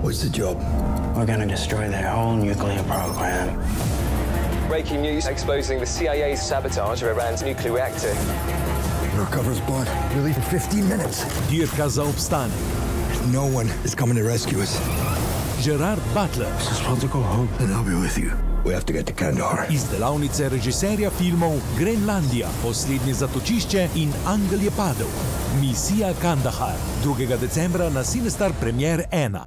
What's the job? We're gonna destroy their whole nuclear program. Breaking news exposing the CIA's sabotage of Iran's nuclear reactor. Your cover's blood. We leave in 15 minutes. Дірка. No one is coming to rescue us. Gerard Butler We're supposed to go home. Then I'll be with you. We have to get to Kandahar. iz delavnice režiserja filmov Grenlandija, poslednje zatočišče in Angel je padel. Misija Kandahar 2. decembra na CineStar Premiere 1.